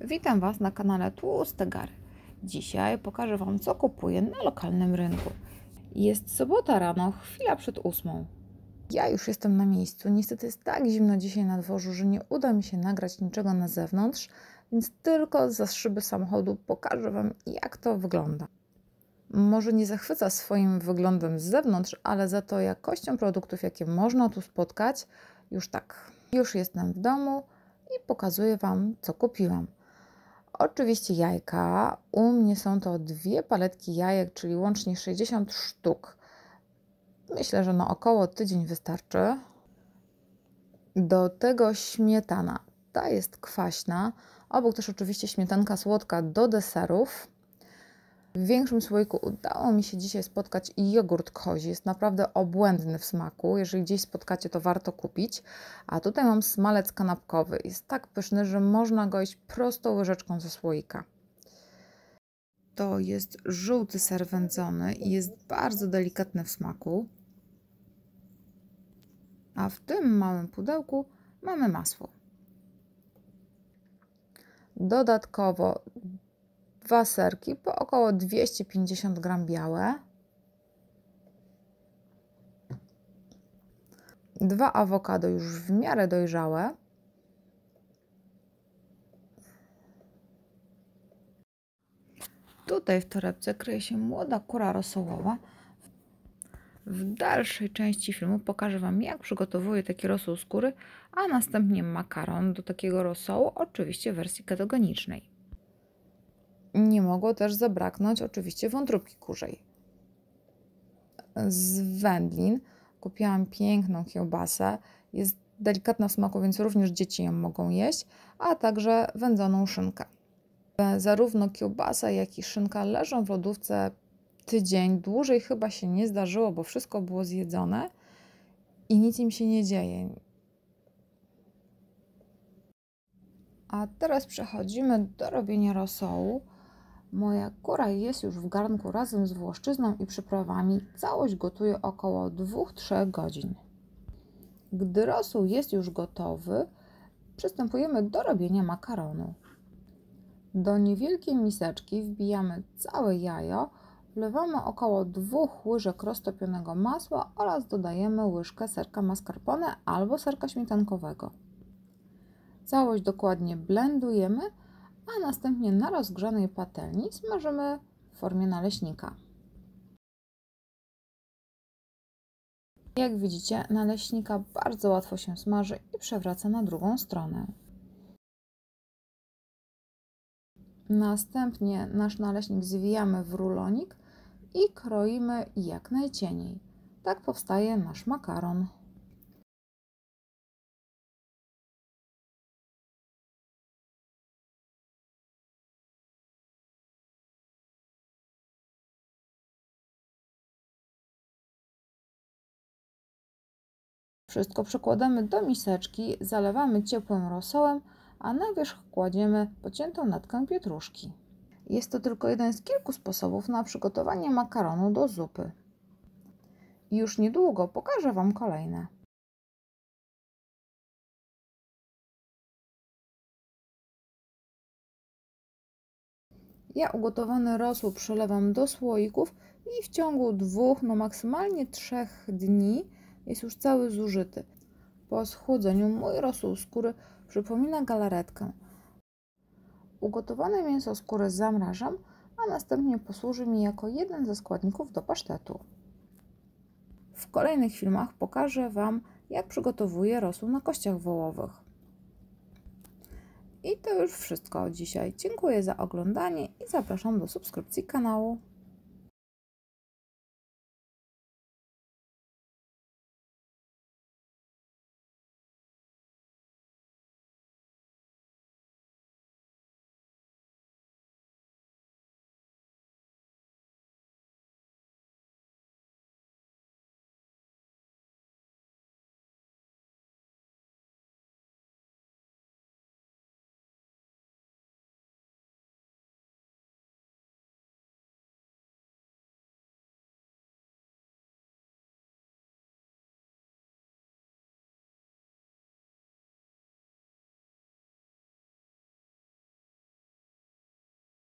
Witam Was na kanale Tłuste Gary. Dzisiaj pokażę Wam, co kupuję na lokalnym rynku. Jest sobota rano, chwila przed ósmą. Ja już jestem na miejscu. Niestety jest tak zimno dzisiaj na dworzu, że nie uda mi się nagrać niczego na zewnątrz, więc tylko za szyby samochodu pokażę Wam, jak to wygląda. Może nie zachwyca swoim wyglądem z zewnątrz, ale za to jakością produktów, jakie można tu spotkać, już tak. Już jestem w domu i pokazuję Wam, co kupiłam. Oczywiście jajka. U mnie są to dwie paletki jajek, czyli łącznie 60 sztuk. Myślę, że na około tydzień wystarczy. Do tego śmietana. Ta jest kwaśna. Obok też oczywiście śmietanka słodka do deserów. W większym słoiku udało mi się dzisiaj spotkać jogurt kozi. Jest naprawdę obłędny w smaku. Jeżeli gdzieś spotkacie, to warto kupić. A tutaj mam smalec kanapkowy. Jest tak pyszny, że można go jeść prostą łyżeczką ze słoika. To jest żółty ser wędzony i jest bardzo delikatny w smaku. A w tym małym pudełku mamy masło. Dodatkowo dwa serki po około 250 gram białe, dwa awokado już w miarę dojrzałe, Tutaj w torebce kryje się młoda kura rosołowa. W dalszej części filmu pokażę Wam, jak przygotowuję taki rosół skóry, a następnie makaron do takiego rosołu, oczywiście w wersji ketogenicznej. Nie mogło też zabraknąć oczywiście wątróbki kurzej. Z wędlin kupiłam piękną kiełbasę. Jest delikatna w smaku, więc również dzieci ją mogą jeść, a także wędzoną szynkę. Zarówno kiełbasa, jak i szynka leżą w lodówce tydzień. Dłużej chyba się nie zdarzyło, bo wszystko było zjedzone i nic im się nie dzieje. A teraz przechodzimy do robienia rosołu. Moja kura jest już w garnku razem z włoszczyzną i przyprawami. Całość gotuję około 2-3 godzin. Gdy rosół jest już gotowy, przystępujemy do robienia makaronu. Do niewielkiej miseczki wbijamy całe jajo, wlewamy około 2 łyżek roztopionego masła oraz dodajemy łyżkę serka mascarpone albo serka śmietankowego. Całość dokładnie blendujemy, a następnie na rozgrzanej patelni smażymy w formie naleśnika. Jak widzicie, naleśnika bardzo łatwo się smaży i przewraca na drugą stronę. Następnie nasz naleśnik zwijamy w rulonik i kroimy jak najcieniej. Tak powstaje nasz makaron. Wszystko przekładamy do miseczki, zalewamy ciepłym rosołem, a na wierzch kładziemy pociętą natkę pietruszki. Jest to tylko jeden z kilku sposobów na przygotowanie makaronu do zupy. Już niedługo pokażę Wam kolejne. Ja ugotowany rosół przelewam do słoików i w ciągu dwóch, no maksymalnie trzech dni jest już cały zużyty. Po schłodzeniu mój rosół skóry przypomina galaretkę. Ugotowane mięso skóry zamrażam, a następnie posłuży mi jako jeden ze składników do pasztetu. W kolejnych filmach pokażę Wam, jak przygotowuję rosół na kościach wołowych. I to już wszystko dzisiaj. Dziękuję za oglądanie i zapraszam do subskrypcji kanału.